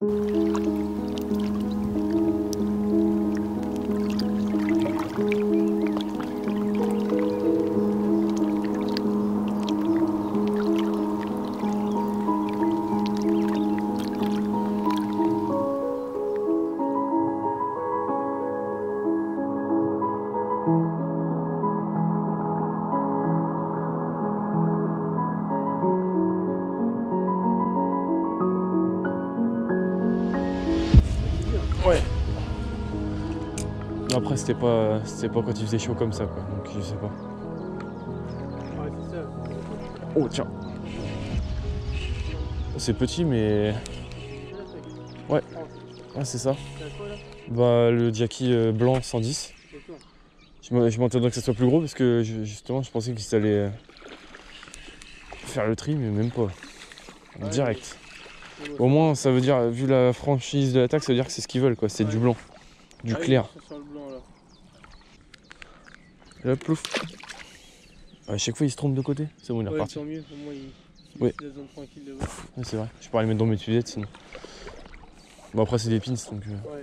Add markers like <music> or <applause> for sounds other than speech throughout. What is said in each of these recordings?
Ouais. Après, c'était pas, c'était pas quand il faisait chaud comme ça, quoi. Donc, je sais pas. Ouais. Oh, tiens. C'est petit, mais. Ouais. Ah, c'est ça. Bah, le Jackie euh, blanc 110. D'accord. Je m'attendais que ça soit plus gros parce que justement, je pensais qu'ils allaient euh, faire le tri, mais même pas. Ouais, Direct. Ouais, ouais. Au moins, ça veut dire, vu la franchise de l'attaque, ça veut dire que c'est ce qu'ils veulent, quoi. C'est Ouais. du blanc, du Ah clair. ils sont sur le blanc là. Et là, plouf. À chaque fois, il se trompe de côté. C'est bon, il est Ouais, reparti. tant mieux, au moins il, il Ouais. laisse la zone tranquille là-bas. Ouais, c'est vrai. Je pourrais les mettre dans mes tuilettes sinon. Bon, après, c'est des pins donc. euh, Ouais.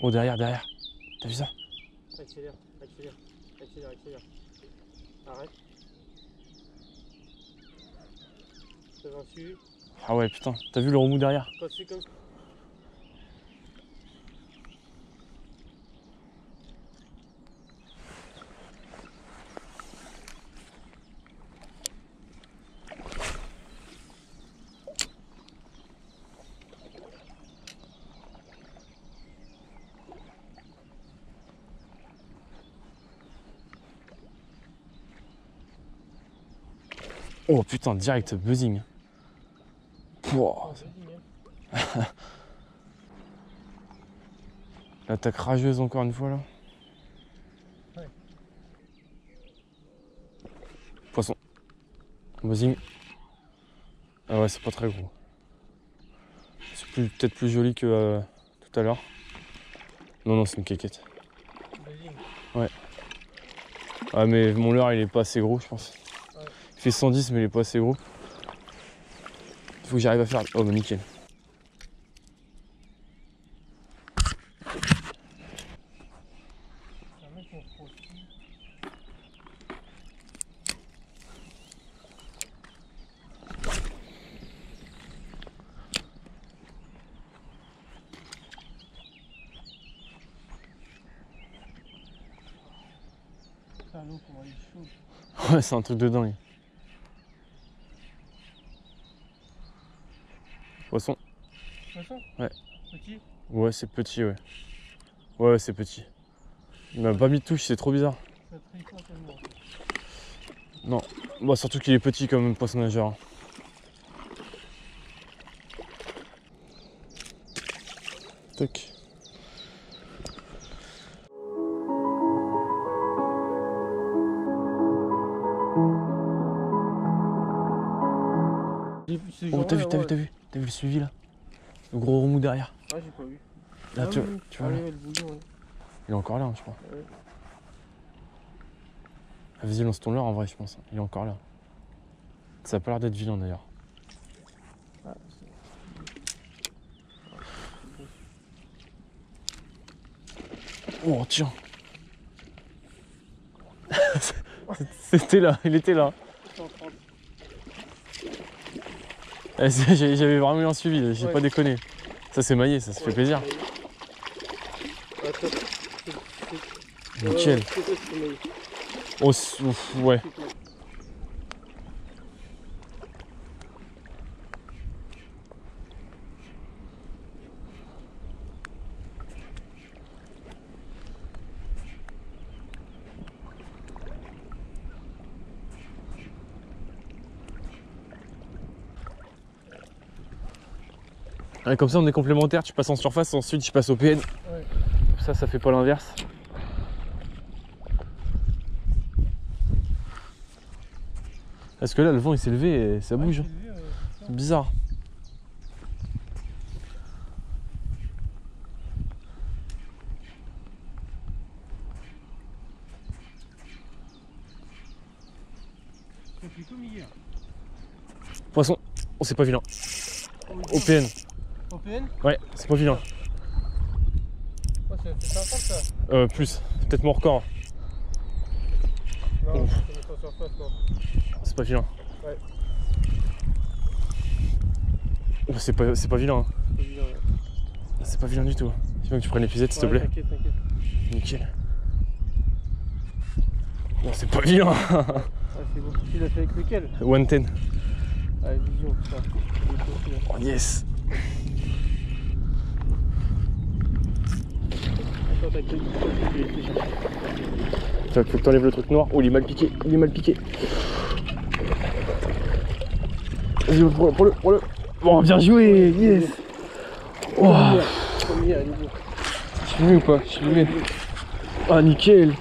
Oh, derrière, derrière. T'as vu ça Accélère, accélère, accélère, accélère. Arrête. Ça va dessus. Ah ouais, putain. T'as vu le remous derrière Quand c'est comme Oh putain, direct, buzzing. Hein. L'attaque <laughs> rageuse encore une fois là. Ouais. Poisson. Buzzing. Ah ouais, c'est pas très gros. C'est peut-être plus joli que euh, tout à l'heure. Non, non, c'est une quéquette. Vas-y. Ah, mais mon leurre il est pas assez gros, je pense. Fait 110, mais il est pas assez gros. Il faut que j'arrive à faire. Oh, bah nickel. Ouais, c'est un truc de dingue. Poisson. Poisson Ouais. Petit Ouais, c'est petit, ouais. Ouais, c'est petit. Il m'a pas mis de touche, c'est trop bizarre. Ça. Non. Bah, surtout qu'il est petit comme poisson nageur. hein. Tac. Oh, t'as vu, t'as vu, t'as vu T'as vu le suivi là? Le gros remous derrière. Ah, j'ai pas vu. Là, ah, tu, oui, tu ah, vois, ouais, là. ouais, le bouillon, ouais. il est encore là, hein, je crois. Ouais. Ah, Vas-y, lance ton leurre en vrai, je pense. Il est encore là. Ça a pas l'air d'être vilain d'ailleurs. Ah, Oh, tiens <laughs> C'était là, il était là. 130. Eh, c'est- j'ai- J'avais vraiment eu un suivi, j'ai Ouais. pas déconné. Ça c'est maillé, ça, ça fait plaisir. Nickel. Oh, ouais. Hein, comme ça, on est complémentaires. Tu passes en surface, ensuite je passe au PN. Ça, ça fait pas l'inverse. Parce que là, le vent il s'est levé et ça bouge. Hein. C'est bizarre. Poisson, on s'est pas vilain. Au PN. Ouais, c'est pas vilain. Ouais, fait 50 ça. Euh, plus. C'est Peut-être mon record. Non. C'est pas vilain. Ouais. C'est pas, c'est pas vilain. hein. C'est pas ouais. C'est pas vilain du tout. Il faut que tu prennes l'épisode, s'il te Ouais, plaît. T'inquiète, t'inquiète. Nickel. Non, c'est pas vilain. Ah, c'est <laughs> bon. Tu l'as fait avec lequel? 110. Ah, vision, putain. Oh, yes. Faut que t'enlèves le truc noir. Oh, il est mal piqué. Il est mal piqué. Vas-y, prends-le, prends-le, prends-le. Bon, bien joué. Yes. Oh, je suis filmé ou pas? Je suis. Ah, nickel.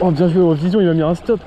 Oh, bien joué. Oh, Vision, il m'a mis un stop.